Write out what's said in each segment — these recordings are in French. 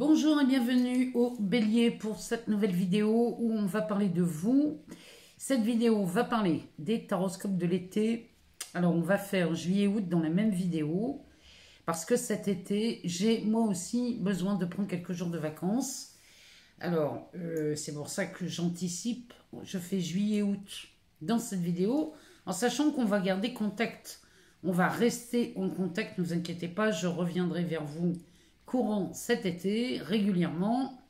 Bonjour et bienvenue au Bélier pour cette nouvelle vidéo où on va parler de vous. Cette vidéo va parler des taroscopes de l'été. Alors on va faire juillet-août dans la même vidéo parce que cet été j'ai moi aussi besoin de prendre quelques jours de vacances. Alors euh, c'est pour ça que j'anticipe, je fais juillet-août dans cette vidéo en sachant qu'on va garder contact. On va rester en contact, ne vous inquiétez pas, je reviendrai vers vous courant cet été régulièrement.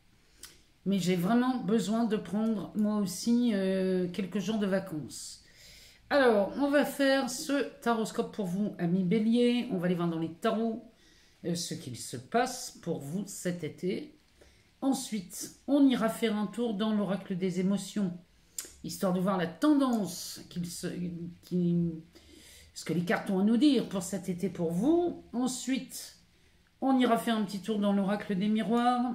Mais j'ai vraiment besoin de prendre moi aussi euh, quelques jours de vacances. Alors, on va faire ce taroscope pour vous, amis bélier. On va aller voir dans les tarots euh, ce qu'il se passe pour vous cet été. Ensuite, on ira faire un tour dans l'oracle des émotions, histoire de voir la tendance qu'il se, ce que les cartes ont à nous dire pour cet été pour vous. Ensuite, on ira faire un petit tour dans l'oracle des miroirs.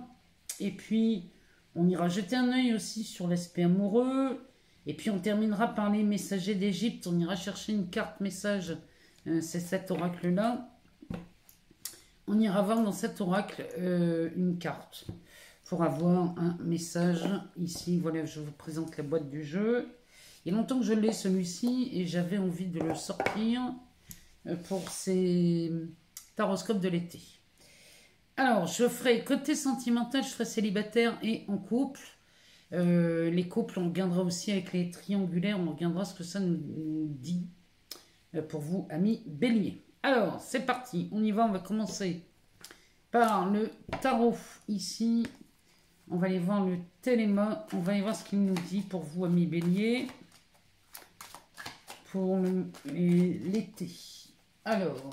Et puis, on ira jeter un œil aussi sur l'aspect amoureux. Et puis, on terminera par les messagers d'Égypte. On ira chercher une carte message. Euh, c'est cet oracle-là. On ira voir dans cet oracle euh, une carte pour avoir un message. Ici, voilà, je vous présente la boîte du jeu. Il y a longtemps que je l'ai celui-ci et j'avais envie de le sortir euh, pour ces taroscopes de l'été. Alors, je ferai côté sentimental, je ferai célibataire et en couple. Euh, les couples, on regardera aussi avec les triangulaires, on regardera ce que ça nous, dit euh, pour vous, amis bélier. Alors, c'est parti, on y va, on va commencer par le tarot ici. On va aller voir le téléma, on va aller voir ce qu'il nous dit pour vous, amis bélier, pour l'été. Alors...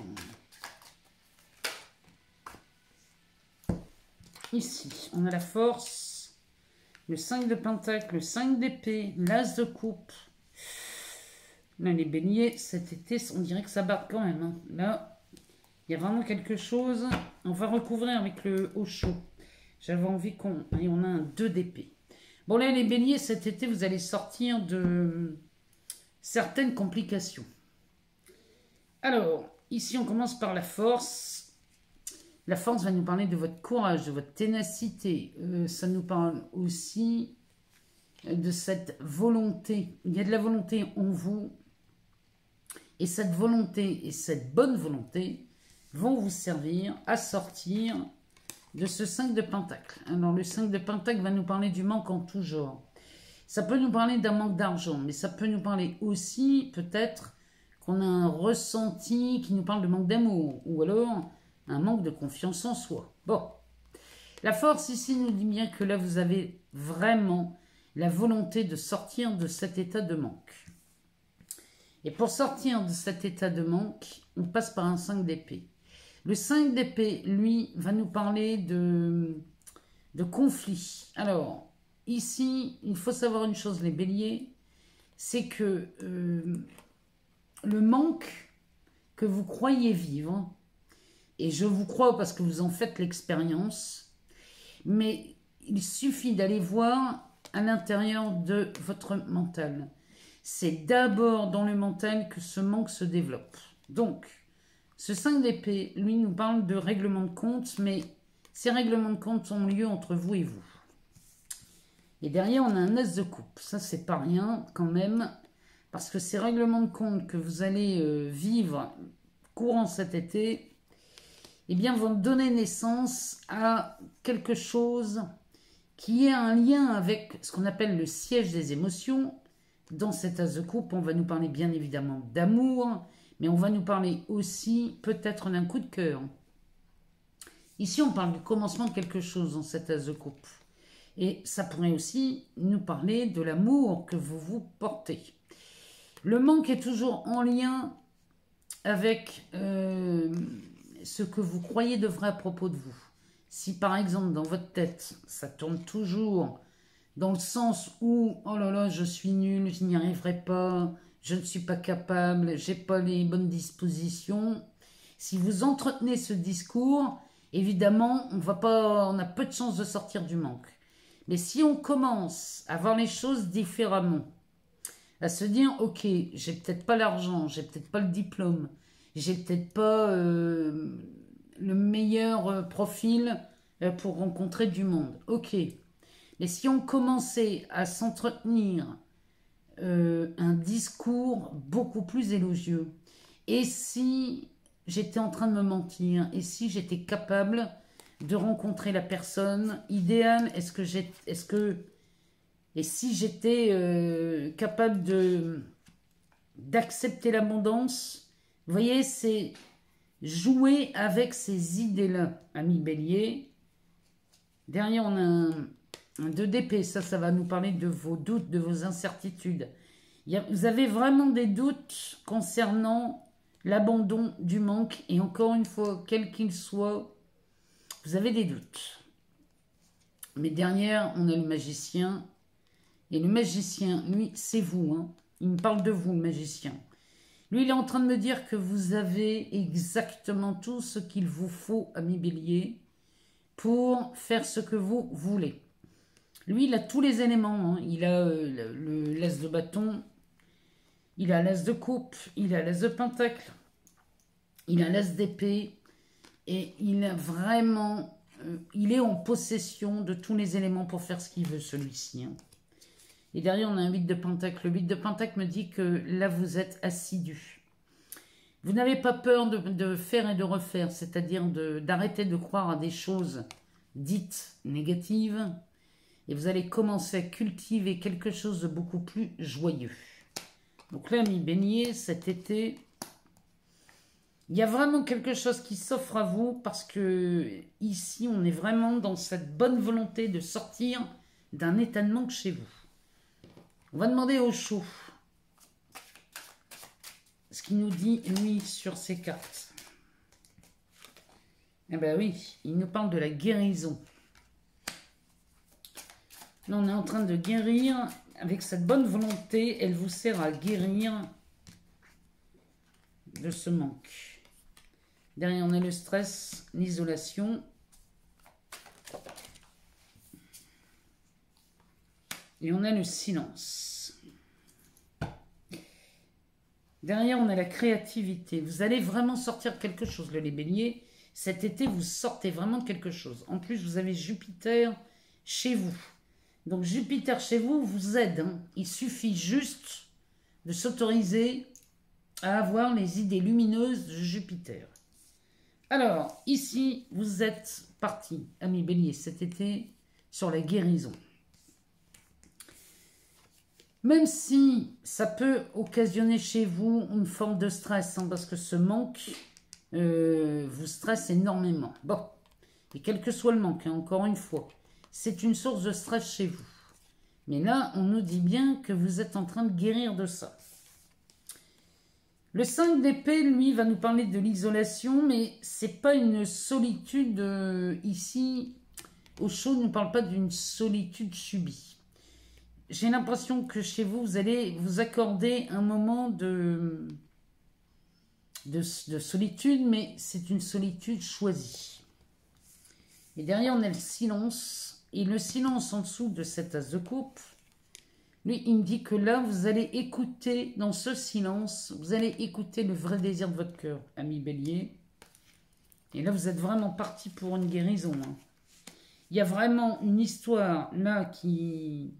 Ici, on a la force, le 5 de pentacle, le 5 d'épée, l'as de coupe. Là, les béliers, cet été, on dirait que ça bat quand même. Hein. Là, il y a vraiment quelque chose. On va recouvrir avec le haut chaud. J'avais envie qu'on... Et a un 2 d'épée. Bon, là, les béliers, cet été, vous allez sortir de certaines complications. Alors, ici, on commence par la force. La force va nous parler de votre courage, de votre ténacité. Euh, ça nous parle aussi de cette volonté. Il y a de la volonté en vous. Et cette volonté et cette bonne volonté vont vous servir à sortir de ce 5 de pentacle. Alors le 5 de pentacle va nous parler du manque en tout genre. Ça peut nous parler d'un manque d'argent, mais ça peut nous parler aussi peut-être qu'on a un ressenti qui nous parle de manque d'amour. Ou alors manque de confiance en soi. Bon, la force ici nous dit bien que là, vous avez vraiment la volonté de sortir de cet état de manque. Et pour sortir de cet état de manque, on passe par un 5 d'épée. Le 5 d'épée, lui, va nous parler de, de conflit. Alors, ici, il faut savoir une chose, les béliers, c'est que euh, le manque que vous croyez vivre, et je vous crois parce que vous en faites l'expérience, mais il suffit d'aller voir à l'intérieur de votre mental. C'est d'abord dans le mental que ce manque se développe. Donc, ce 5 d'épée, lui, nous parle de règlement de compte, mais ces règlements de compte ont lieu entre vous et vous. Et derrière, on a un as de coupe. Ça, c'est pas rien quand même, parce que ces règlements de compte que vous allez euh, vivre courant cet été, eh bien, vont donner naissance à quelque chose qui est un lien avec ce qu'on appelle le siège des émotions. Dans cet as de coupe, on va nous parler bien évidemment d'amour, mais on va nous parler aussi peut-être d'un coup de cœur. Ici, on parle du commencement de quelque chose dans cet as de coupe. Et ça pourrait aussi nous parler de l'amour que vous vous portez. Le manque est toujours en lien avec euh, ce que vous croyez de vrai à propos de vous. Si par exemple dans votre tête, ça tourne toujours dans le sens où oh là là, je suis nul, je n'y arriverai pas, je ne suis pas capable, j'ai pas les bonnes dispositions. Si vous entretenez ce discours, évidemment, on va pas, on a peu de chances de sortir du manque. Mais si on commence à voir les choses différemment, à se dire ok, j'ai peut-être pas l'argent, j'ai peut-être pas le diplôme, j'ai peut-être pas euh, le meilleur euh, profil euh, pour rencontrer du monde. Ok. Mais si on commençait à s'entretenir un discours beaucoup plus élogieux, et si j'étais en train de me mentir, et si j'étais capable de rencontrer la personne idéale, est-ce que j'ai, est-ce que, et si j'étais capable de d'accepter l'abondance, vous voyez, c'est jouer avec ces idées-là, ami Bélier. Derrière, on a un, 2 d'épée. Ça, ça va nous parler de vos doutes, de vos incertitudes. vous avez vraiment des doutes concernant l'abandon du manque. Et encore une fois, quel qu'il soit, vous avez des doutes. Mais derrière, on a le magicien. Et le magicien, lui, c'est vous. Hein. Il me parle de vous, le magicien. Lui, il est en train de me dire que vous avez exactement tout ce qu'il vous faut, ami bélier, pour faire ce que vous voulez. Lui, il a tous les éléments. Hein. Il a euh, l'as de bâton, il a l'as de coupe, il a l'as de pentacle, il a l'as d'épée, et il a vraiment, euh, il est en possession de tous les éléments pour faire ce qu'il veut, celui-ci. Hein. Et derrière, on a un 8 de pentacle. Le 8 de pentacle me dit que là, vous êtes assidu. Vous n'avez pas peur de, faire et de refaire, c'est-à-dire d'arrêter de, croire à des choses dites négatives. Et vous allez commencer à cultiver quelque chose de beaucoup plus joyeux. Donc là, mi bélier, cet été, il y a vraiment quelque chose qui s'offre à vous parce que ici, on est vraiment dans cette bonne volonté de sortir d'un état de manque chez vous. On va demander au chaud ce qu'il nous dit, lui, sur ses cartes. Eh bien oui, il nous parle de la guérison. Là, on est en train de guérir. Avec cette bonne volonté, elle vous sert à guérir de ce manque. Derrière, on a le stress, l'isolation. Et on a le silence. Derrière, on a la créativité. Vous allez vraiment sortir quelque chose, le les béliers. Cet été, vous sortez vraiment quelque chose. En plus, vous avez Jupiter chez vous. Donc Jupiter chez vous vous aide. Hein. Il suffit juste de s'autoriser à avoir les idées lumineuses de Jupiter. Alors, ici, vous êtes parti, ami bélier, cet été, sur la guérison. Même si ça peut occasionner chez vous une forme de stress, hein, parce que ce manque euh, vous stresse énormément. Bon, et quel que soit le manque, hein, encore une fois, c'est une source de stress chez vous. Mais là, on nous dit bien que vous êtes en train de guérir de ça. Le 5 d'épée, lui, va nous parler de l'isolation, mais c'est pas une solitude euh, ici. Au chaud, ne parle pas d'une solitude subie j'ai l'impression que chez vous, vous allez vous accorder un moment de, de, solitude, mais c'est une solitude choisie. Et derrière, on a le silence. Et le silence en dessous de cette as de coupe, lui, il me dit que là, vous allez écouter, dans ce silence, vous allez écouter le vrai désir de votre cœur, ami bélier. Et là, vous êtes vraiment parti pour une guérison. Hein. Il y a vraiment une histoire là qui,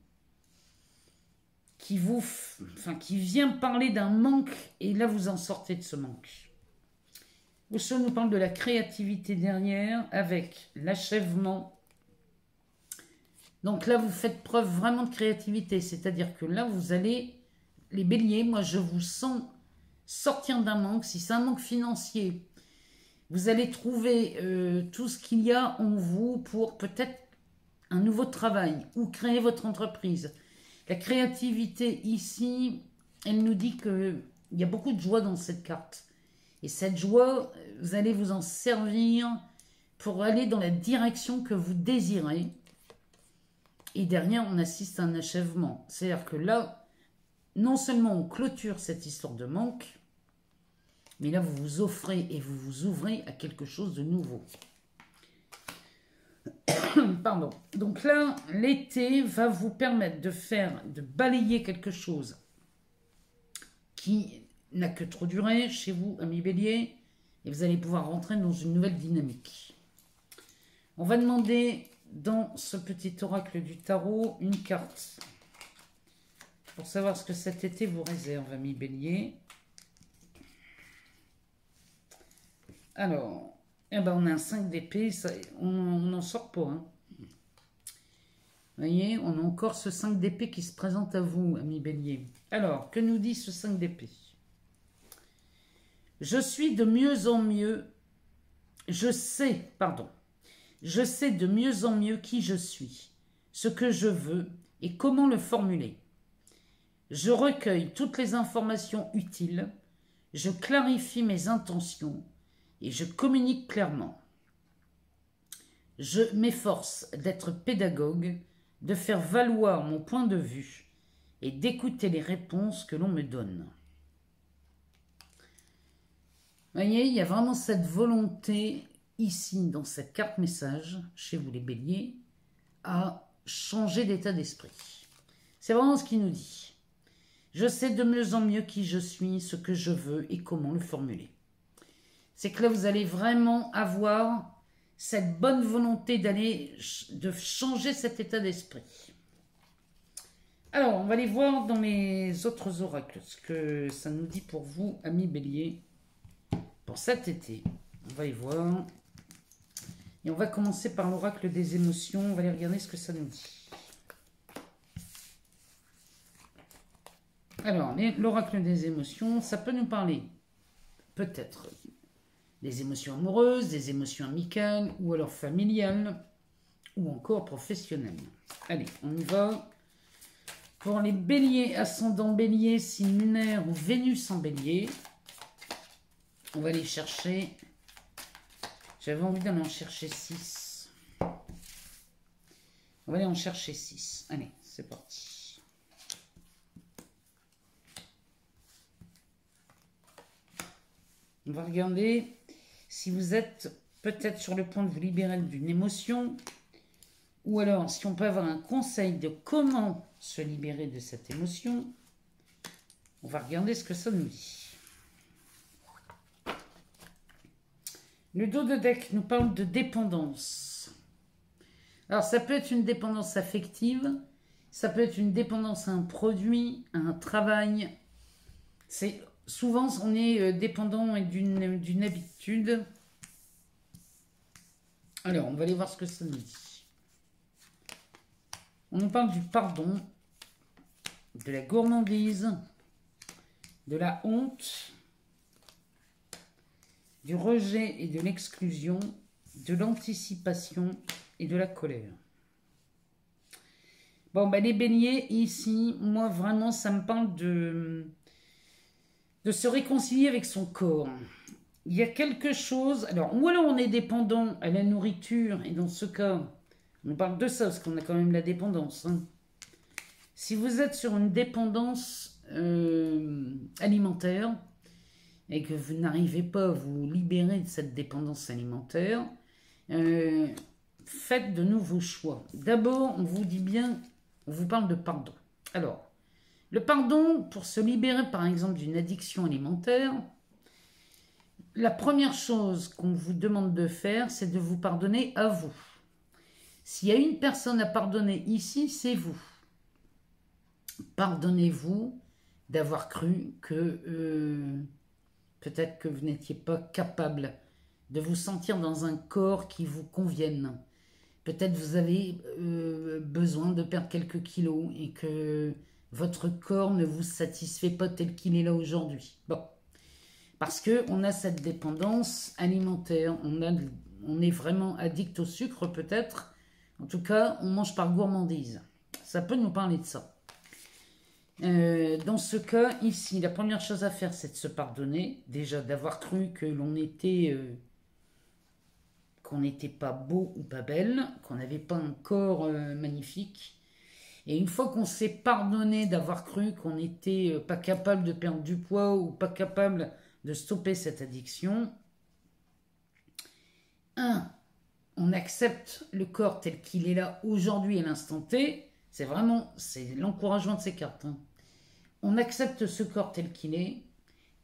qui vous, enfin, qui vient parler d'un manque, et là vous en sortez de ce manque. Osho nous parle de la créativité dernière avec l'achèvement. Donc là, vous faites preuve vraiment de créativité, c'est-à-dire que là, vous allez, les béliers, moi je vous sens sortir d'un manque, si c'est un manque financier, vous allez trouver euh, tout ce qu'il y a en vous pour peut-être un nouveau travail ou créer votre entreprise la créativité ici, elle nous dit qu'il y a beaucoup de joie dans cette carte. Et cette joie, vous allez vous en servir pour aller dans la direction que vous désirez. Et derrière, on assiste à un achèvement. C'est-à-dire que là, non seulement on clôture cette histoire de manque, mais là, vous vous offrez et vous vous ouvrez à quelque chose de nouveau. Pardon. Donc là, l'été va vous permettre de faire, de balayer quelque chose qui n'a que trop duré chez vous, ami bélier, et vous allez pouvoir rentrer dans une nouvelle dynamique. On va demander dans ce petit oracle du tarot une carte pour savoir ce que cet été vous réserve, ami bélier. Alors, eh ben on a un 5 d'épée, on n'en sort pas. Hein. Vous voyez, on a encore ce 5 d'épée qui se présente à vous, ami bélier. Alors, que nous dit ce 5 d'épée? Je suis de mieux en mieux, je sais, pardon, je sais de mieux en mieux qui je suis, ce que je veux et comment le formuler. Je recueille toutes les informations utiles, je clarifie mes intentions et je communique clairement. Je m'efforce d'être pédagogue, de faire valoir mon point de vue et d'écouter les réponses que l'on me donne. Vous voyez, il y a vraiment cette volonté ici, dans cette carte message, chez vous les béliers, à changer d'état d'esprit. C'est vraiment ce qu'il nous dit. Je sais de mieux en mieux qui je suis, ce que je veux et comment le formuler. C'est que là, vous allez vraiment avoir cette bonne volonté d'aller, de changer cet état d'esprit. Alors, on va aller voir dans les autres oracles ce que ça nous dit pour vous, amis béliers, pour cet été. On va y voir. Et on va commencer par l'oracle des émotions. On va aller regarder ce que ça nous dit. Alors, l'oracle des émotions, ça peut nous parler peut-être des émotions amoureuses, des émotions amicales, ou alors familiales, ou encore professionnelles. Allez, on va. Pour les béliers, ascendant bélier, signe ou Vénus en bélier, on va aller chercher j'avais envie d'aller en chercher 6. On va aller en chercher 6. Allez, c'est parti. On va regarder si vous êtes peut-être sur le point de vous libérer d'une émotion, ou alors si on peut avoir un conseil de comment se libérer de cette émotion. On va regarder ce que ça nous dit. Le dos de deck nous parle de dépendance. Alors ça peut être une dépendance affective, ça peut être une dépendance à un produit, à un travail. C'est souvent on est euh, dépendant d'une habitude. Alors on va aller voir ce que ça nous dit. On nous parle du pardon, de la gourmandise, de la honte, du rejet et de l'exclusion, de l'anticipation et de la colère. Bon, ben les béliers, ici, moi vraiment, ça me parle de, de se réconcilier avec son corps. Il y a quelque chose, alors, ou alors on est dépendant à la nourriture, et dans ce cas, on parle de ça, parce qu'on a quand même la dépendance. Hein. Si vous êtes sur une dépendance euh, alimentaire, et que vous n'arrivez pas à vous libérer de cette dépendance alimentaire, euh, faites de nouveaux choix. D'abord, on vous dit bien, on vous parle de pardon. Alors, le pardon, pour se libérer par exemple d'une addiction alimentaire, la première chose qu'on vous demande de faire, c'est de vous pardonner à vous. S'il y a une personne à pardonner ici, c'est vous. Pardonnez-vous d'avoir cru que euh, Peut-être que vous n'étiez pas capable de vous sentir dans un corps qui vous convienne. Peut-être vous avez euh, besoin de perdre quelques kilos et que votre corps ne vous satisfait pas tel qu'il est là aujourd'hui. Bon, parce que on a cette dépendance alimentaire, on est vraiment addict au sucre peut-être. En tout cas, on mange par gourmandise. Ça peut nous parler de ça. Euh, dans ce cas, ici, la première chose à faire, c'est de se pardonner. Déjà, d'avoir cru que l'on était... Euh, qu'on n'était pas beau ou pas belle, qu'on n'avait pas un corps euh, magnifique. Et une fois qu'on s'est pardonné d'avoir cru qu'on n'était pas capable de perdre du poids ou pas capable de stopper cette addiction, un, on accepte le corps tel qu'il est là aujourd'hui à l'instant T. C'est vraiment, c'est l'encouragement de ces cartes. Hein on accepte ce corps tel qu'il est,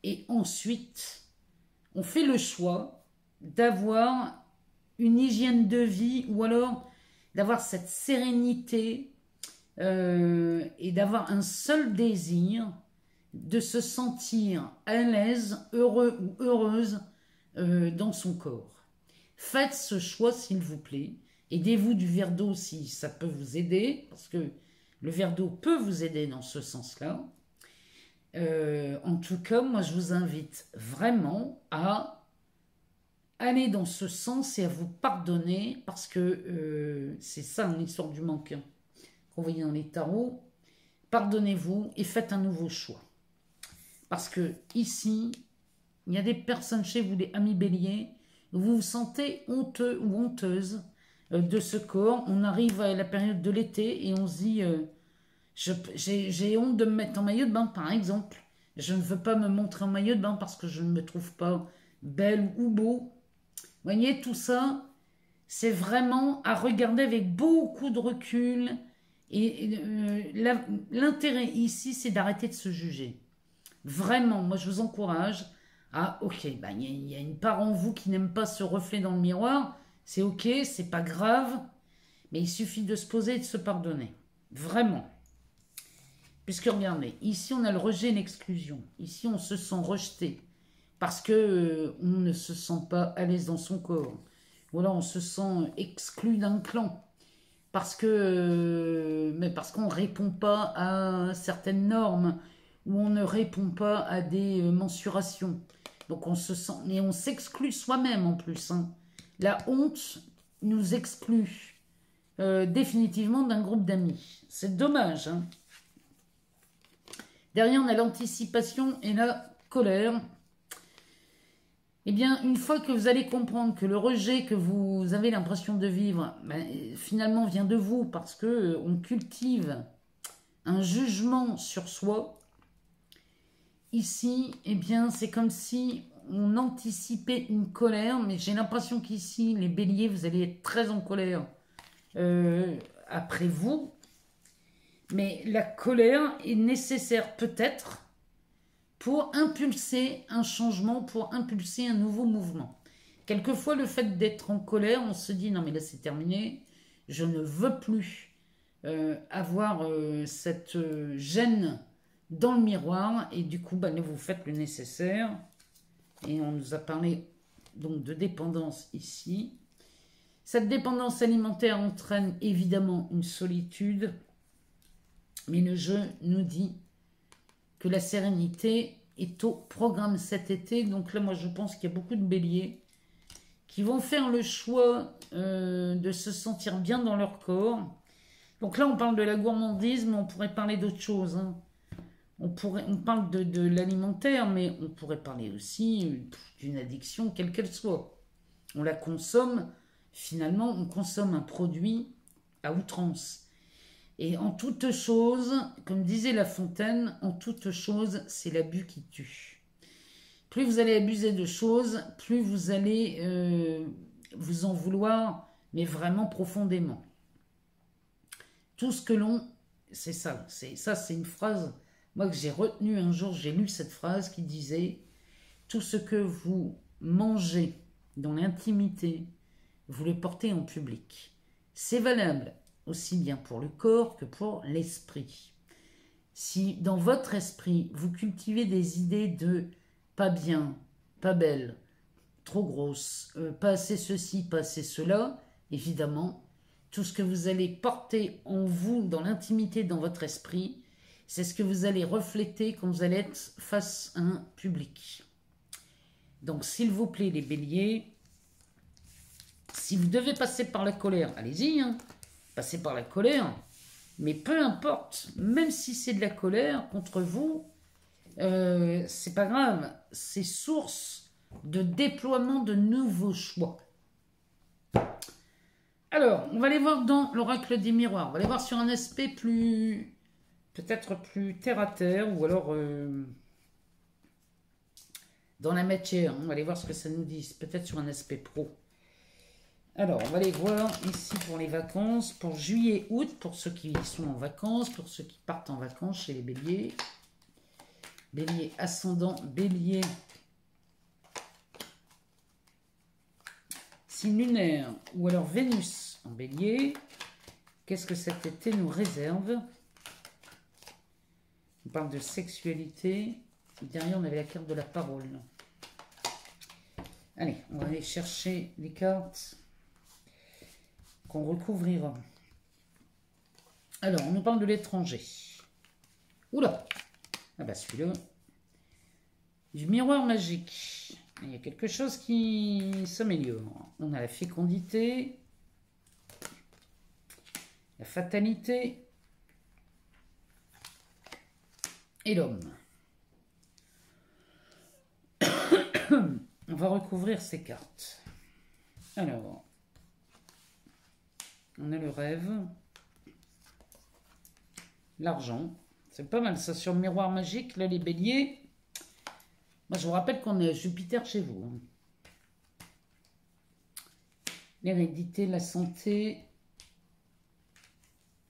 et ensuite, on fait le choix d'avoir une hygiène de vie ou alors d'avoir cette sérénité euh, et d'avoir un seul désir de se sentir à l'aise, heureux ou heureuse euh, dans son corps. Faites ce choix s'il vous plaît. Aidez-vous du verre d'eau si ça peut vous aider, parce que le verre d'eau peut vous aider dans ce sens-là. Euh, en tout cas, moi je vous invite vraiment à aller dans ce sens et à vous pardonner, parce que c'est ça l'histoire du manquant hein, qu'on voyait dans les tarots. Pardonnez-vous et faites un nouveau choix. Parce que ici, il y a des personnes chez vous, des amis béliers, vous vous sentez honteux ou honteuse euh, de ce corps. On arrive à la période de l'été et on se dit euh, j'ai honte de me mettre en maillot de bain, par exemple. Je ne veux pas me montrer en maillot de bain parce que je ne me trouve pas belle ou beau. Vous voyez, tout ça, c'est vraiment à regarder avec beaucoup de recul. Et euh, l'intérêt ici, c'est d'arrêter de se juger. Vraiment, moi, je vous encourage ah, ok, bah, il y, a une part en vous qui n'aime pas ce reflet dans le miroir. C'est ok, c'est pas grave, mais il suffit de se poser et de se pardonner. Vraiment. Puisque regardez, ici on a le rejet et l'exclusion. Ici on se sent rejeté parce que euh, on ne se sent pas à l'aise dans son corps. Ou alors on se sent exclu d'un clan parce que euh, mais parce qu'on répond pas à certaines normes ou on ne répond pas à des euh, mensurations. Donc on se sent, mais on s'exclut soi-même en plus. Hein. La honte nous exclut euh, définitivement d'un groupe d'amis. C'est dommage. Hein. Derrière, on a l'anticipation et la colère. Eh bien, une fois que vous allez comprendre que le rejet que vous avez l'impression de vivre, ben, finalement vient de vous parce que euh, on cultive un jugement sur soi, Ici, eh bien, c'est comme si on anticipait une colère, mais j'ai l'impression qu'ici, les béliers, vous allez être très en colère euh, après vous. Mais la colère est nécessaire peut-être pour impulser un changement, pour impulser un nouveau mouvement. Quelquefois, le fait d'être en colère, on se dit non mais là c'est terminé, je ne veux plus euh, avoir euh, cette gêne dans le miroir. Et du coup bah, vous faites le nécessaire. Et on nous a parlé donc de dépendance ici. Cette dépendance alimentaire entraîne évidemment une solitude. Mais le jeu nous dit que la sérénité est au programme cet été donc là moi je pense qu'il y a beaucoup de béliers qui vont faire le choix euh, de se sentir bien dans leur corps donc là on parle de la gourmandise mais on pourrait parler d'autre chose hein on, parle de, l'alimentaire, mais on pourrait parler aussi d'une addiction, quelle qu'elle soit. On la consomme, finalement, on consomme un produit à outrance. Et en toute chose, comme disait La Fontaine, en toute chose, c'est l'abus qui tue. Plus vous allez abuser de choses, plus vous allez euh, vous en vouloir, mais vraiment profondément. Tout ce que l'on... C'est ça, c'est ça, c'est une phrase moi que j'ai retenu un jour, j'ai lu cette phrase qui disait Tout ce que vous mangez dans l'intimité, vous le portez en public. C'est valable aussi bien pour le corps que pour l'esprit. Si dans votre esprit, vous cultivez des idées de pas bien, pas belle, trop grosse, euh, pas assez ceci, pas assez cela, évidemment, tout ce que vous allez porter en vous, dans l'intimité, dans votre esprit, c'est ce que vous allez refléter quand vous allez être face à un public. Donc, s'il vous plaît, les béliers, si vous devez passer par la colère, allez-y, hein, passez par la colère. Mais peu importe, même si c'est de la colère contre vous, euh, c'est pas grave. C'est source de déploiement de nouveaux choix. Alors, on va aller voir dans l'oracle des miroirs. On va aller voir sur un aspect plus peut-être plus terre à terre ou alors euh, dans la matière. On va aller voir ce que ça nous dit, peut-être sur un aspect pro. Alors, on va aller voir ici pour les vacances, pour juillet-août, pour ceux qui sont en vacances, pour ceux qui partent en vacances chez les béliers. Bélier ascendant, bélier signe lunaire ou alors Vénus en bélier, qu'est-ce que cet été nous réserve? On parle de sexualité. Derrière, on avait la carte de la parole. Allez, on va aller chercher les cartes qu'on recouvrira. Alors, on nous parle de l'étranger. Oula Ah bah celui-là. Du miroir magique. Il y a quelque chose qui s'améliore. On a la fécondité, la fatalité et l'homme. On va recouvrir ces cartes. Alors, on a le rêve, l'argent. C'est pas mal ça sur le miroir magique. Là, les béliers, moi, je vous rappelle qu'on est Jupiter chez vous. Hein. L'hérédité, la santé.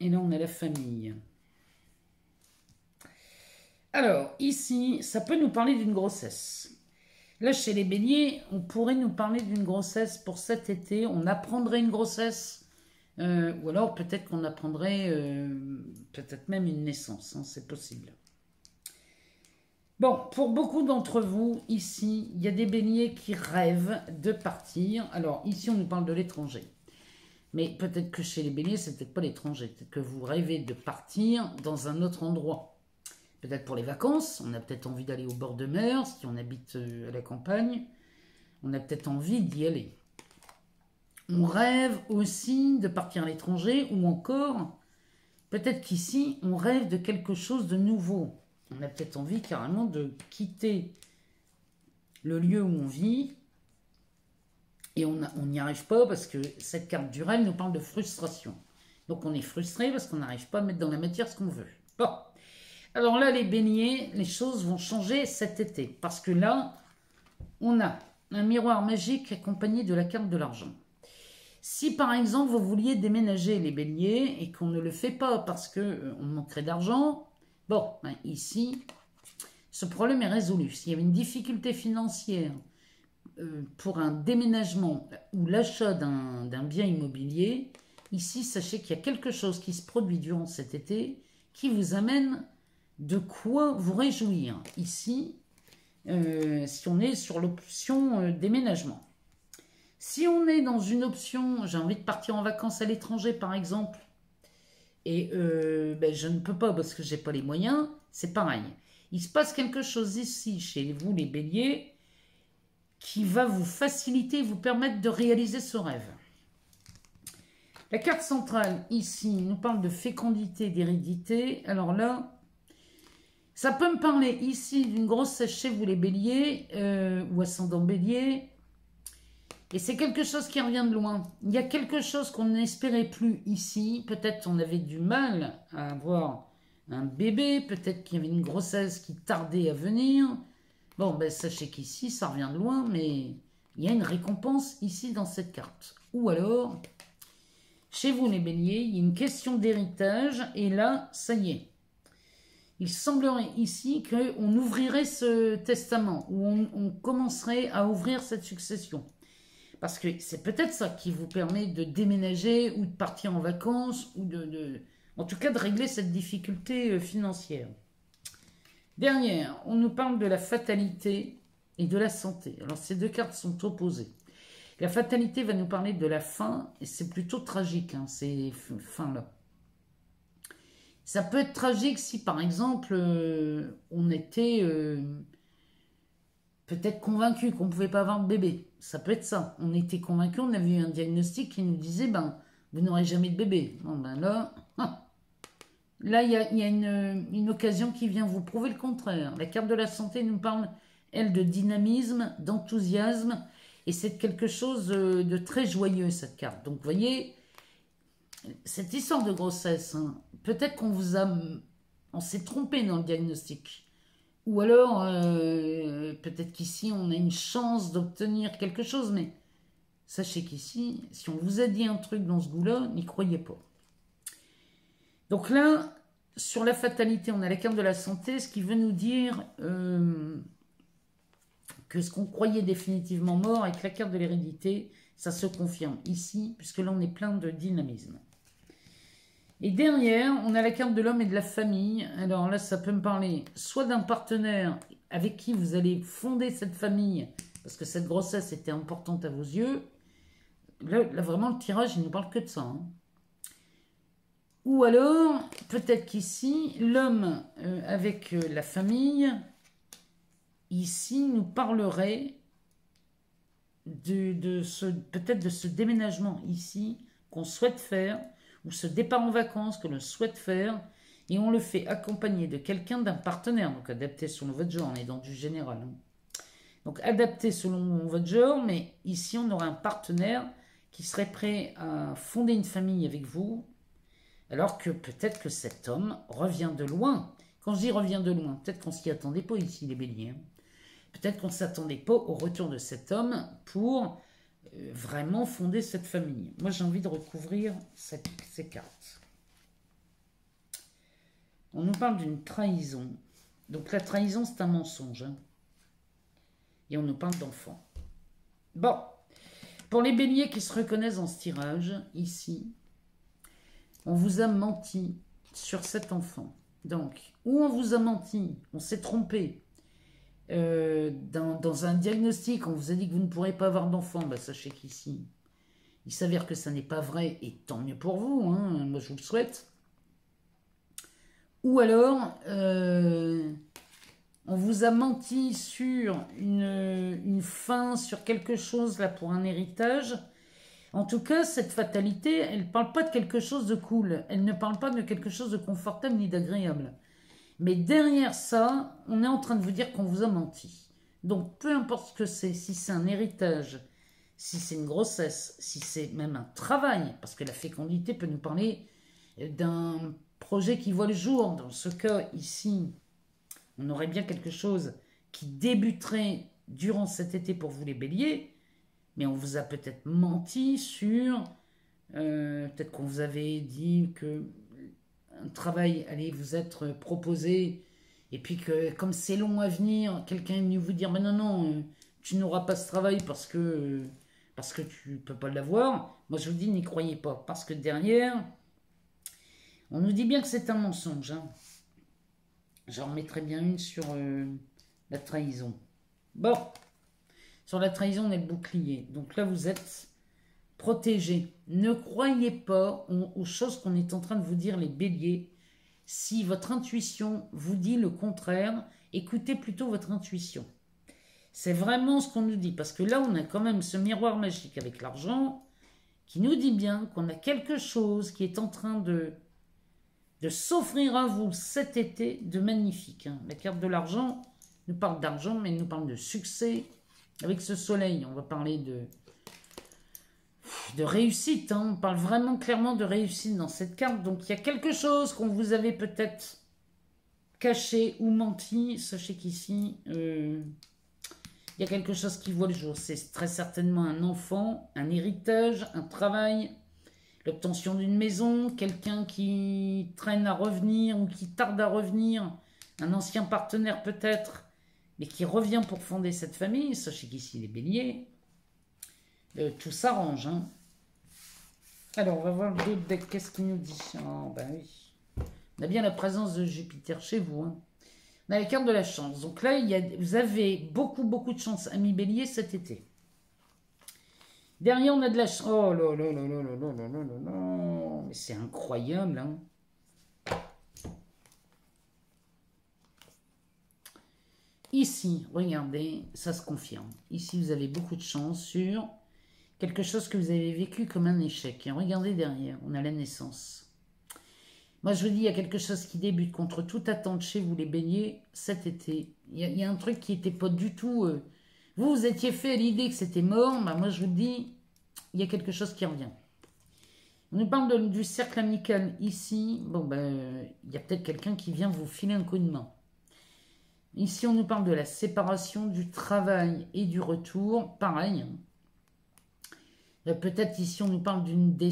Et là, on a la famille. Alors, ici, ça peut nous parler d'une grossesse. Là, chez les béliers, on pourrait nous parler d'une grossesse pour cet été. On apprendrait une grossesse. Euh, ou alors, peut-être qu'on apprendrait euh, peut-être même une naissance. Hein, c'est possible. Bon, pour beaucoup d'entre vous, ici, il y a des béliers qui rêvent de partir. Alors, ici, on nous parle de l'étranger. Mais peut-être que chez les béliers, c'est peut-être pas l'étranger. Peut-être que vous rêvez de partir dans un autre endroit. Peut-être pour les vacances. On a peut-être envie d'aller au bord de mer, si on habite euh, à la campagne. On a peut-être envie d'y aller. On rêve aussi de partir à l'étranger ou encore, peut-être qu'ici, on rêve de quelque chose de nouveau on a peut-être envie carrément de quitter le lieu où on vit et on n'y arrive pas parce que cette carte du rêve nous parle de frustration. Donc on est frustré parce qu'on n'arrive pas à mettre dans la matière ce qu'on veut. Bon. Alors là, les beignets, les choses vont changer cet été. Parce que là, on a un miroir magique accompagné de la carte de l'argent. Si par exemple vous vouliez déménager les béliers et qu'on ne le fait pas parce qu'on euh, manquerait d'argent, Bon, ben, ici, ce problème est résolu. S'il y avait une difficulté financière euh, pour un déménagement ou l'achat d'un bien immobilier, ici, sachez qu'il y a quelque chose qui se produit durant cet été qui vous amène de quoi vous réjouir. Ici, euh, si on est sur l'option déménagement. Si on est dans une option, j'ai envie de partir en vacances à l'étranger par exemple, et euh, ben, je ne peux pas parce que je n'ai pas les moyens, c'est pareil. Il se passe quelque chose ici, chez vous les béliers, qui va vous faciliter, vous permettre de réaliser ce rêve. La carte centrale, ici, nous parle de fécondité, d'hérédité. Alors là, ça peut me parler ici d'une grossesse chez vous les béliers, euh, ou ascendant bélier, et c'est quelque chose qui revient de loin. Il y a quelque chose qu'on n'espérait plus ici. Peut-être on avait du mal à avoir un bébé. Peut-être qu'il y avait une grossesse qui tardait à venir. Bon, ben sachez qu'ici, ça revient de loin, mais il y a une récompense ici dans cette carte. Ou alors, chez vous les béliers, il y a une question d'héritage. Et là, ça y est. Il semblerait ici qu'on ouvrirait ce testament, ou on commencerait à ouvrir cette succession. Parce que c'est peut-être ça qui vous permet de déménager ou de partir en vacances ou de, en tout cas de régler cette difficulté euh, financière. Dernière, on nous parle de la fatalité et de la santé. Alors ces deux cartes sont opposées. La fatalité va nous parler de la fin et c'est plutôt tragique, hein, ces fins-là. Ça peut être tragique si par exemple euh, on était... Euh, peut-être convaincu qu'on ne pouvait pas avoir de bébé. Ça peut être ça. On était convaincu, on avait eu un diagnostic qui nous disait, ben, vous n'aurez jamais de bébé. Bon, ben là, hein. là, il y a, une, occasion qui vient vous prouver le contraire. La carte de la santé nous parle, elle, de dynamisme, d'enthousiasme, et c'est quelque chose de très joyeux, cette carte. Donc, voyez, cette histoire de grossesse, hein, peut-être qu'on vous a... On s'est trompé dans le diagnostic. Ou alors, euh, peut-être qu'ici, on a une chance d'obtenir quelque chose, mais sachez qu'ici, si on vous a dit un truc dans ce goût-là, n'y croyez pas. Donc là, sur la fatalité, on a la carte de la santé, ce qui veut nous dire euh, que ce qu'on croyait définitivement mort, avec la carte de l'hérédité, ça se confirme ici, puisque là, on est plein de dynamisme. Et derrière, on a la carte de l'homme et de la famille. Alors là, ça peut me parler soit d'un partenaire avec qui vous allez fonder cette famille, parce que cette grossesse était importante à vos yeux. Là, vraiment, le tirage, il ne nous parle que de ça. Hein. Ou alors, peut-être qu'ici, l'homme euh, avec euh, la famille, ici, nous parlerait de, peut-être de ce déménagement ici qu'on souhaite faire ou ce départ en vacances que l'on souhaite faire, et on le fait accompagner de quelqu'un, d'un partenaire, donc adapté selon votre genre, on est dans du général. Hein. Donc adapté selon votre genre, mais ici on aura un partenaire qui serait prêt à fonder une famille avec vous, alors que peut-être que cet homme revient de loin. Quand je dis revient de loin, peut-être qu'on s'y attendait pas ici les béliers. Hein. Peut-être qu'on ne s'attendait pas au retour de cet homme pour vraiment fonder cette famille. Moi, j'ai envie de recouvrir ces cartes. On nous parle d'une trahison. Donc la trahison, c'est un mensonge. Hein. Et on nous parle d'enfants. Bon, pour les béliers qui se reconnaissent dans ce tirage, ici, on vous a menti sur cet enfant. Donc, où on vous a menti, on s'est trompé, euh, dans, un diagnostic, on vous a dit que vous ne pourrez pas avoir d'enfant, bah, sachez qu'ici, il s'avère que ça n'est pas vrai, et tant mieux pour vous, hein, moi je vous le souhaite. Ou alors, euh, on vous a menti sur une, une, fin, sur quelque chose là pour un héritage. En tout cas, cette fatalité, elle ne parle pas de quelque chose de cool, elle ne parle pas de quelque chose de confortable ni d'agréable. Mais derrière ça, on est en train de vous dire qu'on vous a menti. Donc peu importe ce que c'est, si c'est un héritage, si c'est une grossesse, si c'est même un travail, parce que la fécondité peut nous parler d'un projet qui voit le jour. Dans ce cas ici, on aurait bien quelque chose qui débuterait durant cet été pour vous les béliers, mais on vous a peut-être menti sur... Euh, peut-être qu'on vous avait dit que un travail allait vous être proposé, et puis que comme c'est long à venir, quelqu'un est venu vous dire, mais non, non, euh, tu n'auras pas ce travail parce que, parce que tu peux pas l'avoir, moi je vous dis, n'y croyez pas, parce que derrière, on nous dit bien que c'est un mensonge. Hein. J'en mettrai bien une sur euh, la trahison. Bon, sur la trahison, on est le bouclier. Donc là, vous êtes protégez. Ne croyez pas aux, choses qu'on est en train de vous dire, les béliers. Si votre intuition vous dit le contraire, écoutez plutôt votre intuition. C'est vraiment ce qu'on nous dit, parce que là, on a quand même ce miroir magique avec l'argent qui nous dit bien qu'on a quelque chose qui est en train de, de s'offrir à vous cet été de magnifique. Hein. La carte de l'argent nous parle d'argent, mais nous parle de succès. Avec ce soleil, on va parler de, de réussite. Hein. On parle vraiment clairement de réussite dans cette carte. Donc il y a quelque chose qu'on vous avait peut-être caché ou menti. Sachez qu'ici, euh, il y a quelque chose qui voit le jour. C'est très certainement un enfant, un héritage, un travail, l'obtention d'une maison, quelqu'un qui traîne à revenir ou qui tarde à revenir, un ancien partenaire peut-être, mais qui revient pour fonder cette famille. Sachez qu'ici, les béliers. Euh, tout s'arrange. Hein. Alors, on va voir d'autres deck. Qu'est-ce qu'il nous dit oh, ben oui. On a bien la présence de Jupiter chez vous. Hein. On a la carte de la chance. Donc là, vous avez beaucoup, beaucoup de chance, ami bélier, cet été. Derrière, on a de la chance. Oh là là là là là là là là là là. Mais c'est incroyable, hein. Ici, regardez, ça se confirme. Ici, vous avez beaucoup de chance sur quelque chose que vous avez vécu comme un échec. Regardez derrière, on a la naissance. Moi, je vous dis, il y a quelque chose qui débute contre toute attente chez vous, les beignets, cet été. Il y, a, un truc qui n'était pas du tout... Euh, vous, vous étiez fait à l'idée que c'était mort. Bah, moi, je vous dis, il y a quelque chose qui revient. On nous parle du cercle amical ici. Bon, ben, il y a peut-être quelqu'un qui vient vous filer un coup de main. Ici, on nous parle de la séparation du travail et du retour. Pareil, hein. Euh, peut-être ici on nous parle d'une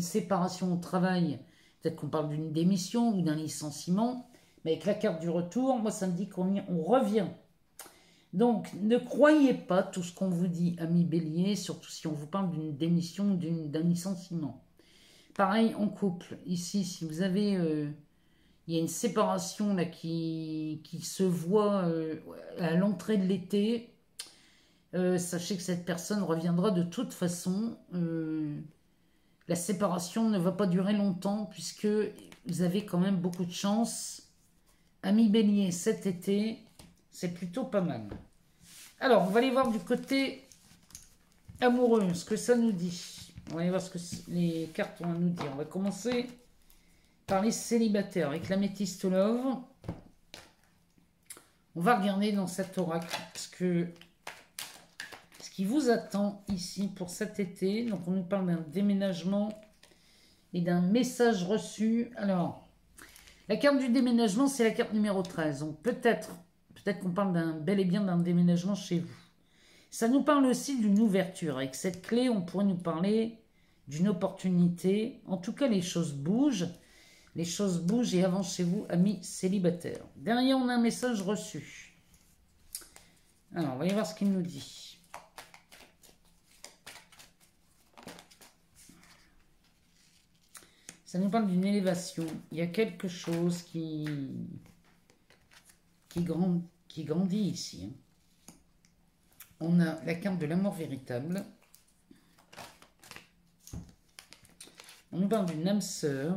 séparation au travail, peut-être qu'on parle d'une démission ou d'un licenciement, mais avec la carte du retour, moi ça me dit qu'on on revient Donc, ne croyez pas tout ce qu'on vous dit, ami bélier, surtout si on vous parle d'une démission, d'un licenciement. Pareil en couple. Ici, si vous avez... Euh, il y a une séparation là qui, qui se voit euh, à l'entrée de l'été. Euh, sachez que cette personne reviendra de toute façon. la séparation ne va pas durer longtemps puisque vous avez quand même beaucoup de chance. Ami bélier, cet été, c'est plutôt pas mal. Alors, on va aller voir du côté amoureux, ce que ça nous dit. On va aller voir ce que les cartes ont à nous dire. On va commencer par les célibataires avec la métiste love. On va regarder dans cet oracle ce, que, qui vous attend ici pour cet été. Donc, on nous parle d'un déménagement et d'un message reçu. Alors, la carte du déménagement, c'est la carte numéro 13. Donc, peut-être Peut-être qu'on parle d'un bel et bien d'un déménagement chez vous. Ça nous parle aussi d'une ouverture. Avec cette clé, on pourrait nous parler d'une opportunité. En tout cas, les choses bougent. Les choses bougent et avancent chez vous, amis célibataires. Derrière, on a un message reçu. Alors, on va y voir ce qu'il nous dit. Ça nous parle d'une élévation. Il y a quelque chose qui, qui, grand, qui grandit ici. Hein. On a la carte de l'amour véritable. On nous parle d'une âme sœur,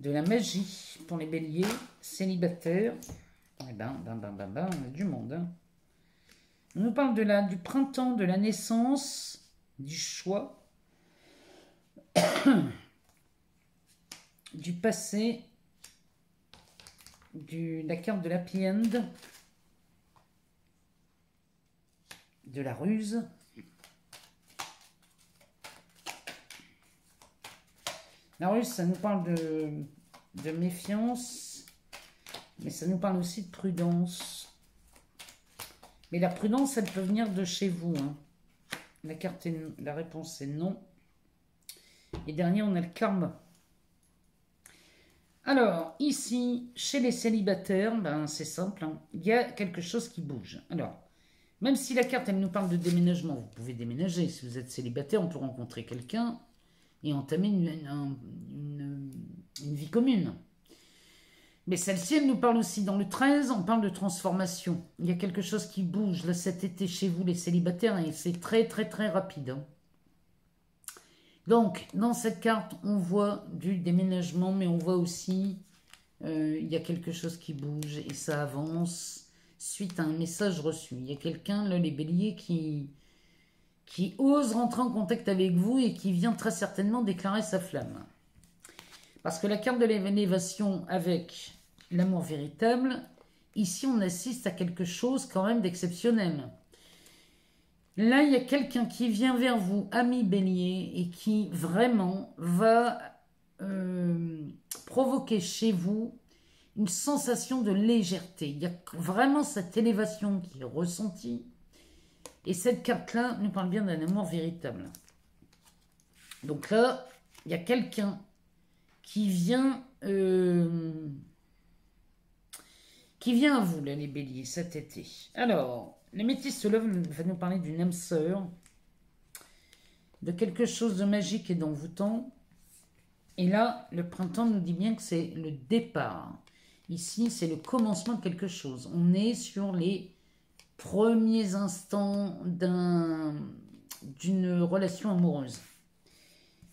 de la magie pour les béliers, célibataires. Eh ben, ben, ben, ben, on a du monde. Hein. On nous parle de la, du printemps, de la naissance, du choix, du passé du, la carte de la end, de la ruse, La ruse, ça nous parle de, de, méfiance, mais ça nous parle aussi de prudence. Mais la prudence, elle peut venir de chez vous. Hein. La, carte la réponse est non. Et dernier, on a le karma. Alors, ici, chez les célibataires, ben, c'est simple, hein. il y a quelque chose qui bouge. Alors, même si la carte, elle nous parle de déménagement, vous pouvez déménager. Si vous êtes célibataire, on peut rencontrer quelqu'un et entamer une, vie commune. Mais celle-ci, elle nous parle aussi, dans le 13, on parle de transformation. Il y a quelque chose qui bouge, là, cet été, chez vous, les célibataires, et c'est très, très, très rapide. Hein. Donc, dans cette carte, on voit du déménagement, mais on voit aussi, euh, il y a quelque chose qui bouge et ça avance suite à un message reçu. Il y a quelqu'un, là, les béliers, qui, qui ose rentrer en contact avec vous et qui vient très certainement déclarer sa flamme. Parce que la carte de l'élévation avec l'amour véritable, ici on assiste à quelque chose quand même d'exceptionnel. Là, il y a quelqu'un qui vient vers vous, ami bélier, et qui vraiment va euh, provoquer chez vous une sensation de légèreté. Il y a vraiment cette élévation qui est ressentie. Et cette carte-là nous parle bien d'un amour véritable. Donc là, il y a quelqu'un qui vient... Euh, qui vient à vous, là, les cet été. Alors, les métis se lèvent, va nous parler d'une âme sœur, de quelque chose de magique et d'envoûtant. Et là, le printemps nous dit bien que c'est le départ. Ici, c'est le commencement de quelque chose. On est sur les premiers instants d'une relation amoureuse.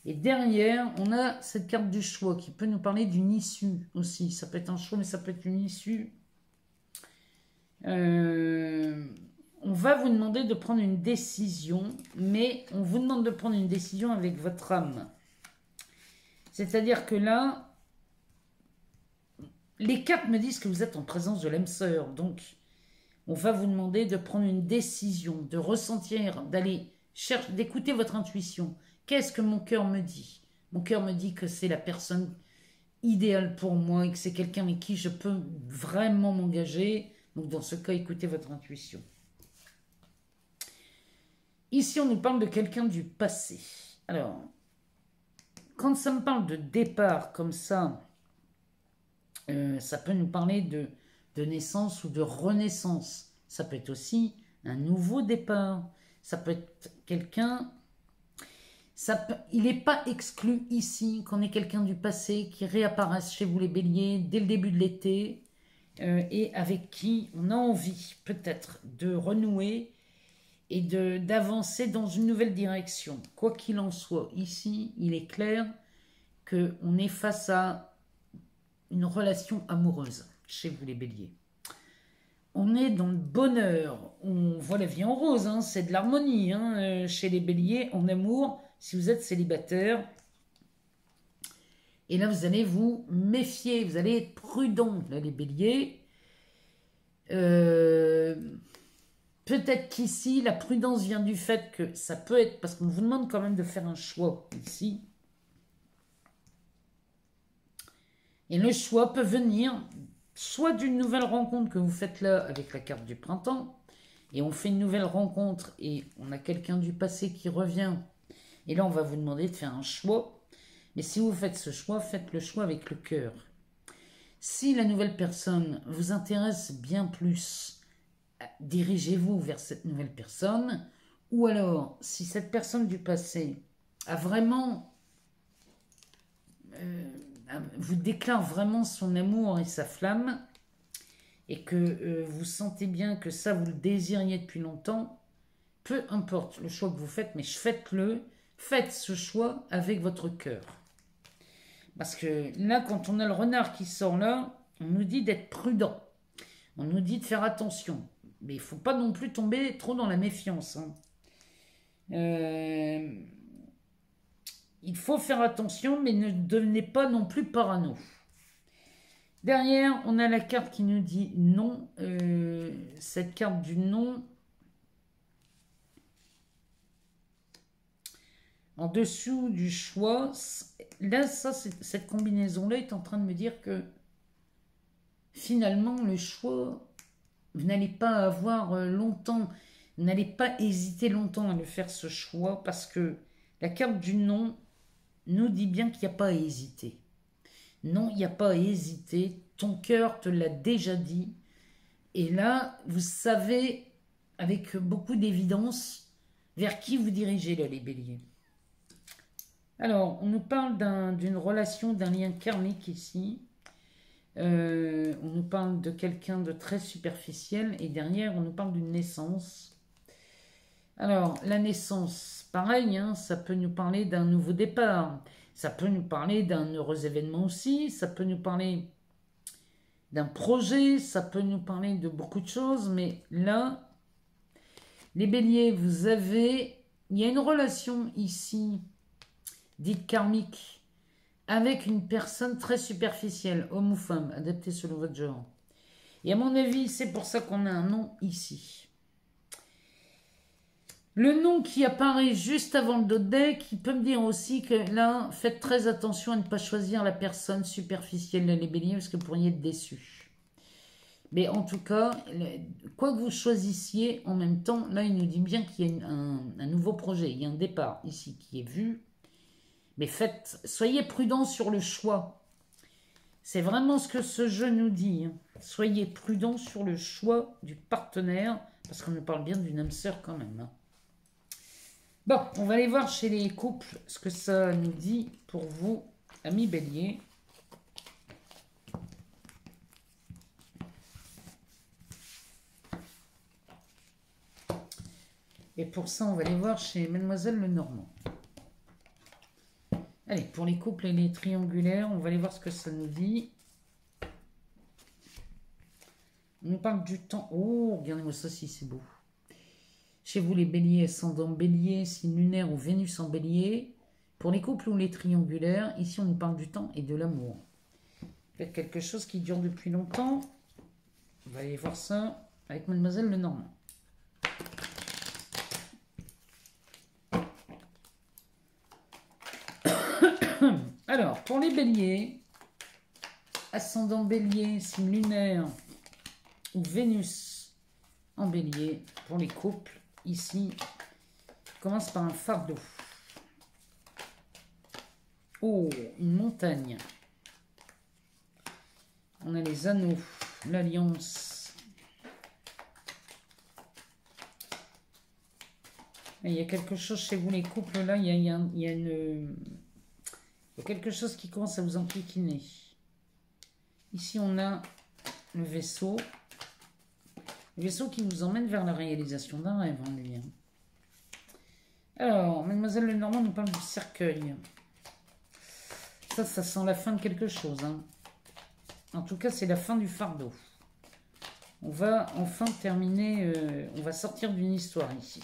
Et derrière, on a cette carte du choix qui peut nous parler d'une issue aussi. Ça peut être un choix, mais ça peut être une issue. Euh, on va vous demander de prendre une décision, mais on vous demande de prendre une décision avec votre âme. C'est-à-dire que là, les cartes me disent que vous êtes en présence de l'âme sœur, donc on va vous demander de prendre une décision, de ressentir, d'aller chercher, d'écouter votre intuition. Qu'est-ce que mon cœur me dit? Mon cœur me dit que c'est la personne idéale pour moi et que c'est quelqu'un avec qui je peux vraiment m'engager. Donc dans ce cas, écoutez votre intuition. Ici, on nous parle de quelqu'un du passé. Alors, quand ça me parle de départ comme ça, euh, ça peut nous parler de de naissance ou de renaissance. Ça peut être aussi un nouveau départ. Ça peut être quelqu'un. Ça il n'est pas exclu ici qu'on ait quelqu'un du passé qui réapparaisse chez vous les béliers dès le début de l'été euh, et avec qui on a envie peut-être de renouer et d'avancer dans une nouvelle direction. Quoi qu'il en soit, ici, il est clair qu'on est face à une relation amoureuse chez vous les béliers. On est dans le bonheur, on voit la vie en rose, hein, c'est de l'harmonie hein, euh, chez les béliers en amour, si vous êtes célibataire. Et là, vous allez vous méfier, vous allez être prudent, les béliers. Euh, Peut-être qu'ici, la prudence vient du fait que ça peut être, parce qu'on vous demande quand même de faire un choix ici. Et le choix peut venir soit d'une nouvelle rencontre que vous faites là avec la carte du printemps, et on fait une nouvelle rencontre et on a quelqu'un du passé qui revient, et là on va vous demander de faire un choix. Mais si vous faites ce choix, faites le choix avec le cœur. Si la nouvelle personne vous intéresse bien plus, dirigez-vous vers cette nouvelle personne, ou alors, si cette personne du passé a vraiment, euh, vous déclare vraiment son amour et sa flamme, et que euh, vous sentez bien que ça, vous le désiriez depuis longtemps, peu importe le choix que vous faites, mais faites-le, faites ce choix avec votre cœur. Parce que là, quand on a le renard qui sort là, on nous dit d'être prudent. On nous dit de faire attention. Mais il faut pas non plus tomber trop dans la méfiance. Hein. Euh, il faut faire attention, mais ne devenez pas non plus parano. Derrière, on a la carte qui nous dit non. Euh, cette carte du non. En dessous du choix, là, ça, cette combinaison-là est en train de me dire que finalement, le choix vous n'allez pas avoir euh, longtemps, n'allez pas hésiter longtemps à le faire ce choix parce que la carte du non nous dit bien qu'il n'y a pas à hésiter. Non, il n'y a pas à hésiter. Ton cœur te l'a déjà dit. Et là, vous savez avec beaucoup d'évidence vers qui vous dirigez là, les béliers. Alors, on nous parle d'une relation, d'un lien karmique ici. Euh, on nous parle de quelqu'un de très superficiel et derrière on nous parle d'une naissance. Alors la naissance, pareil, hein, ça peut nous parler d'un nouveau départ, ça peut nous parler d'un heureux événement aussi, ça peut nous parler d'un projet, ça peut nous parler de beaucoup de choses, mais là, les béliers, vous avez, il y a une relation ici, dite karmique, avec une personne très superficielle, homme ou femme, adapté selon votre genre. Et à mon avis, c'est pour ça qu'on a un nom ici. Le nom qui apparaît juste avant le deck, il peut me dire aussi que là, faites très attention à ne pas choisir la personne superficielle de les béliers parce que vous pourriez être déçu. Mais en tout cas, quoi que vous choisissiez, en même temps, là, il nous dit bien qu'il y a un nouveau projet, il y a un départ ici qui est vu. Mais faites, soyez prudents sur le choix. C'est vraiment ce que ce jeu nous dit. Hein. Soyez prudents sur le choix du partenaire, parce qu'on nous parle bien d'une âme sœur quand même. Hein. Bon, on va aller voir chez les couples ce que ça nous dit pour vous, amis bélier. Et pour ça, on va aller voir chez Mademoiselle Lenormand. Allez, pour les couples et les triangulaires, on va aller voir ce que ça nous dit. On parle du temps. Oh, regardez-moi ça si c'est beau. Chez vous, les béliers, ascendant bélier, signe lunaire ou Vénus en bélier. Pour les couples ou les triangulaires, ici on nous parle du temps et de l'amour. Faites quelque chose qui dure depuis longtemps. On va aller voir ça avec Mademoiselle Lenormand. Alors, pour les béliers, ascendant bélier, signe lunaire ou Vénus en bélier, pour les couples, ici, commence par un fardeau. Oh, une montagne. On a les anneaux. l'alliance. Il y a quelque chose chez vous, les couples, là, il y a, une, quelque chose qui commence à vous enquiquiner. Ici, on a le vaisseau. Le vaisseau qui nous emmène vers la réalisation d'un rêve, en lui. Alors, Mademoiselle Lenormand nous parle du cercueil. Ça, ça sent la fin de quelque chose. Hein. En tout cas, c'est la fin du fardeau. On va enfin terminer, euh, on va sortir d'une histoire ici.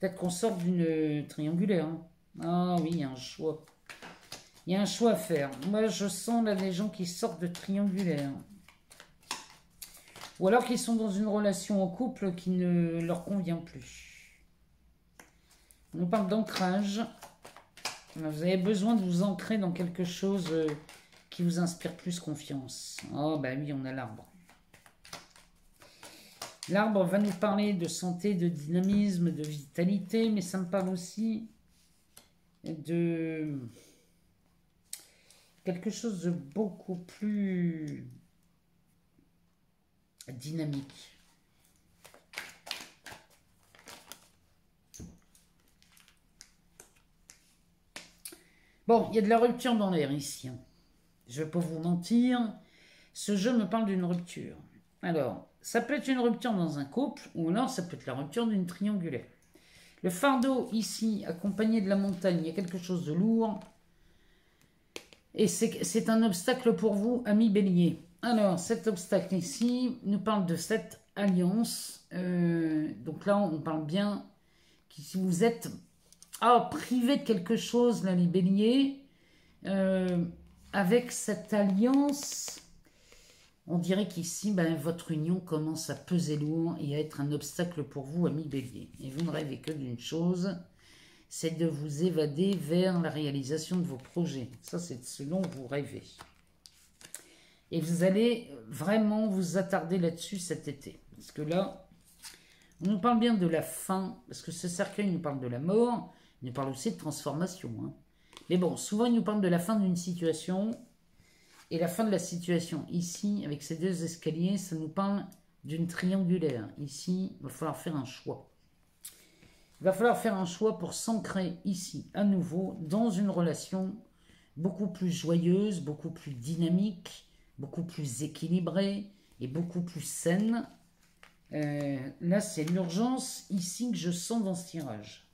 Peut-être qu'on sort d'une triangulaire. Hein. Ah oui, un choix. Il y a un choix à faire. Moi, je sens là des gens qui sortent de triangulaire. Ou alors qu'ils sont dans une relation en couple qui ne leur convient plus. On parle d'ancrage. Vous avez besoin de vous ancrer dans quelque chose euh, qui vous inspire plus confiance. Oh, bah oui, on a l'arbre. L'arbre va nous parler de santé, de dynamisme, de vitalité, mais ça me parle aussi de quelque chose de beaucoup plus dynamique. Bon, il y a de la rupture dans l'air ici. Hein. Je ne vais pas vous mentir. Ce jeu me parle d'une rupture. Alors, ça peut être une rupture dans un couple, ou alors ça peut être la rupture d'une triangulaire. Le fardeau ici, accompagné de la montagne, il y a quelque chose de lourd. Et c'est un obstacle pour vous, ami bélier. Alors, cet obstacle ici nous parle de cette alliance. Euh, donc là, on parle bien que si vous êtes ah, privé de quelque chose, là, les béliers, euh, avec cette alliance, on dirait qu'ici, ben, votre union commence à peser lourd et à être un obstacle pour vous, ami bélier. Et vous ne rêvez que d'une chose, c'est de vous évader vers la réalisation de vos projets. Ça, c'est ce dont vous rêvez. Et vous allez vraiment vous attarder là-dessus cet été. Parce que là, on nous parle bien de la fin, parce que ce cercueil nous parle de la mort, il nous parle aussi de transformation. Hein. Mais bon, souvent il nous parle de la fin d'une situation, et la fin de la situation. Ici, avec ces deux escaliers, ça nous parle d'une triangulaire. Ici, il va falloir faire un choix. Il va falloir faire un choix pour s'ancrer ici, à nouveau, dans une relation beaucoup plus joyeuse, beaucoup plus dynamique, beaucoup plus équilibrée et beaucoup plus saine. Euh, là, c'est l'urgence ici que je sens dans ce tirage.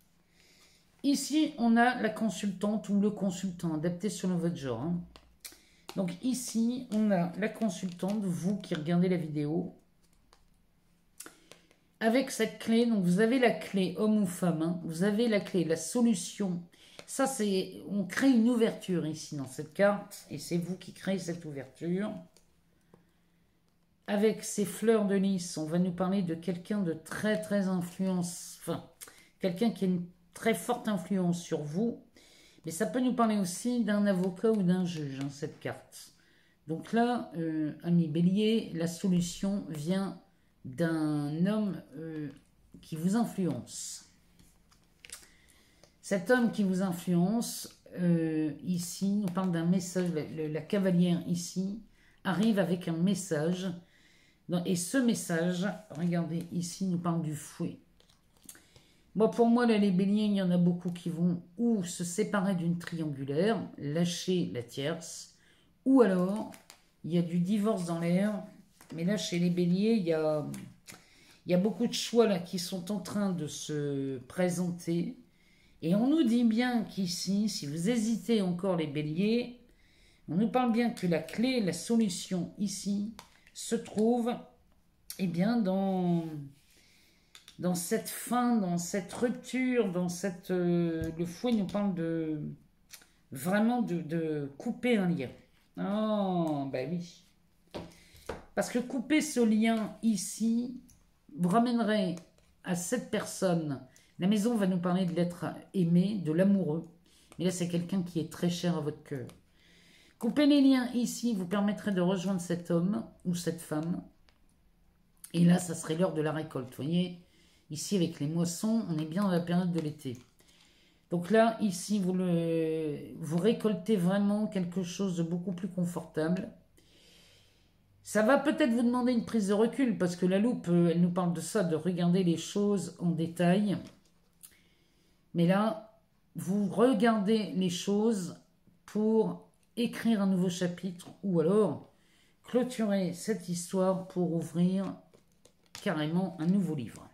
Ici, on a la consultante ou le consultant, adapté selon votre genre. Hein. Donc ici, on a la consultante, vous qui regardez la vidéo, avec cette clé, donc vous avez la clé homme ou femme, hein. vous avez la clé, la solution. Ça, c'est, on crée une ouverture ici dans cette carte, et c'est vous qui créez cette ouverture. Avec ces fleurs de lys, on va nous parler de quelqu'un de très très influence, enfin, quelqu'un qui a une très forte influence sur vous, mais ça peut nous parler aussi d'un avocat ou d'un juge, hein, cette carte. Donc là, euh, ami bélier, la solution vient d'un homme euh, qui vous influence. Cet homme qui vous influence, euh, ici, nous parle d'un message, la, cavalière ici arrive avec un message, et ce message, regardez ici, nous parle du fouet. Pour moi, là, les béliers, il y en a beaucoup qui vont ou se séparer d'une triangulaire, lâcher la tierce, ou alors, il y a du divorce dans l'air, mais là, chez les béliers, il y a, beaucoup de choix là qui sont en train de se présenter. Et on nous dit bien qu'ici, si vous hésitez encore les béliers, on nous parle bien que la clé, la solution ici, se trouve eh bien, dans, cette fin, dans cette rupture, dans cette... Euh, le fouet nous parle de... Vraiment de couper un lien. Oh, ben oui. Parce que couper ce lien ici vous ramènerez à cette personne. La maison va nous parler de l'être aimé, de l'amoureux. Mais là, c'est quelqu'un qui est très cher à votre cœur. Couper les liens ici vous permettrait de rejoindre cet homme ou cette femme. Et là, ça serait l'heure de la récolte. Vous voyez, ici, avec les moissons, on est bien dans la période de l'été. Donc là, ici, vous, vous récoltez vraiment quelque chose de beaucoup plus confortable. Ça va peut-être vous demander une prise de recul parce que la loupe, euh, elle nous parle de ça, de regarder les choses en détail. Mais là, vous regardez les choses pour écrire un nouveau chapitre ou alors clôturer cette histoire pour ouvrir carrément un nouveau livre.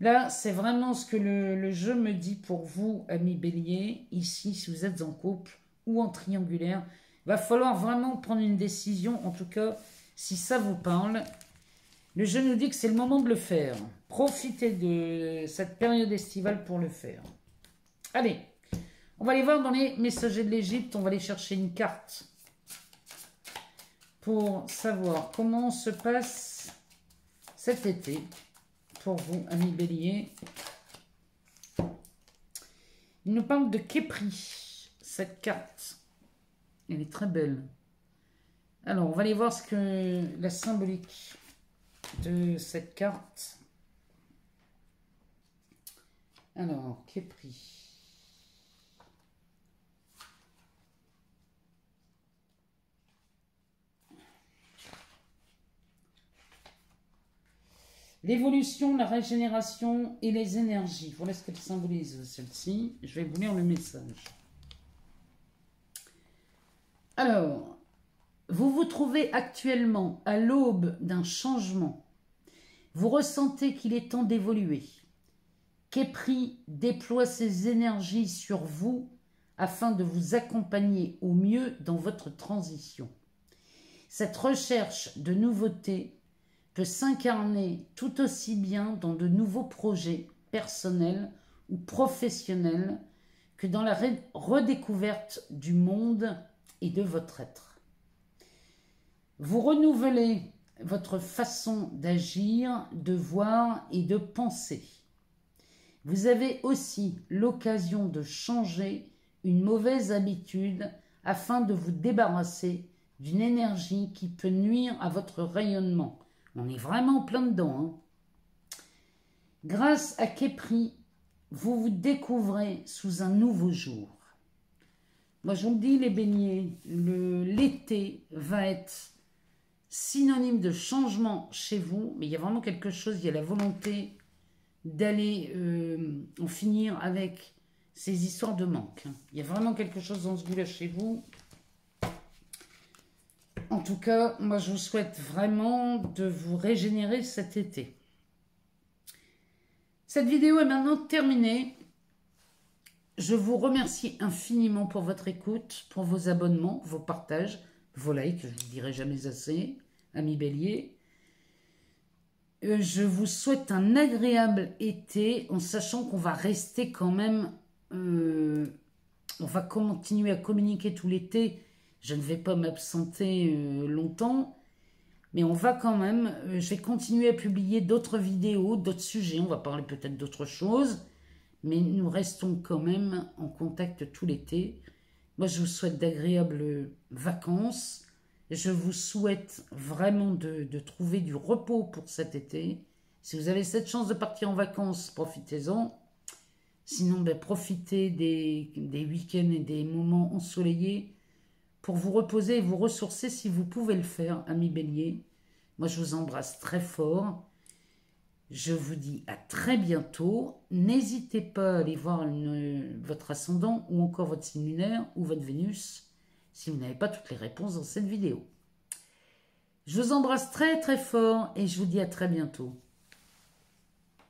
Là, c'est vraiment ce que le, jeu me dit pour vous, amis bélier. Ici, si vous êtes en couple ou en triangulaire, va falloir vraiment prendre une décision. En tout cas, si ça vous parle, le jeu nous dit que c'est le moment de le faire. Profitez de cette période estivale pour le faire. Allez, on va aller voir dans les messagers de l'Égypte. On va aller chercher une carte pour savoir comment se passe cet été pour vous, amis bélier. Il nous parle de Képri, cette carte. Elle est très belle. Alors, on va aller voir ce que la symbolique de cette carte. Alors, Képri. L'évolution, la régénération et les énergies. Voilà ce qu'elle symbolise, celle-ci. Je vais vous lire le message. Alors, vous vous trouvez actuellement à l'aube d'un changement. Vous ressentez qu'il est temps d'évoluer. Képri déploie ses énergies sur vous afin de vous accompagner au mieux dans votre transition. Cette recherche de nouveautés peut s'incarner tout aussi bien dans de nouveaux projets personnels ou professionnels que dans la redécouverte du monde et de votre être. Vous renouvelez votre façon d'agir, de voir et de penser. Vous avez aussi l'occasion de changer une mauvaise habitude afin de vous débarrasser d'une énergie qui peut nuire à votre rayonnement on est vraiment plein dedans. Hein. Grâce à Képri, vous vous découvrez sous un nouveau jour. Moi, je vous dis, les beignets, l'été va être synonyme de changement chez vous, mais il y a vraiment quelque chose, il y a la volonté d'aller euh, en finir avec ces histoires de manque. Hein. Il y a vraiment quelque chose dans ce goût-là chez vous. En tout cas, moi je vous souhaite vraiment de vous régénérer cet été. Cette vidéo est maintenant terminée. Je vous remercie infiniment pour votre écoute, pour vos abonnements, vos partages, vos likes, je ne dirai jamais assez, amis bélier. Euh, je vous souhaite un agréable été en sachant qu'on va rester quand même... Euh, on va continuer à communiquer tout l'été. Je ne vais pas m'absenter euh, longtemps, mais on va quand même, je vais continuer à publier d'autres vidéos, d'autres sujets, on va parler peut-être d'autres choses, mais nous restons quand même en contact tout l'été. Moi, je vous souhaite d'agréables vacances. Je vous souhaite vraiment de, trouver du repos pour cet été. Si vous avez cette chance de partir en vacances, profitez-en. Sinon, ben, profitez des, des week-ends et des moments ensoleillés pour vous reposer et vous ressourcer si vous pouvez le faire, ami bélier. Moi, je vous embrasse très fort. Je vous dis à très bientôt. N'hésitez pas à aller voir votre ascendant ou encore votre signe lunaire ou votre Vénus si vous n'avez pas toutes les réponses dans cette vidéo. Je vous embrasse très très fort et je vous dis à très bientôt.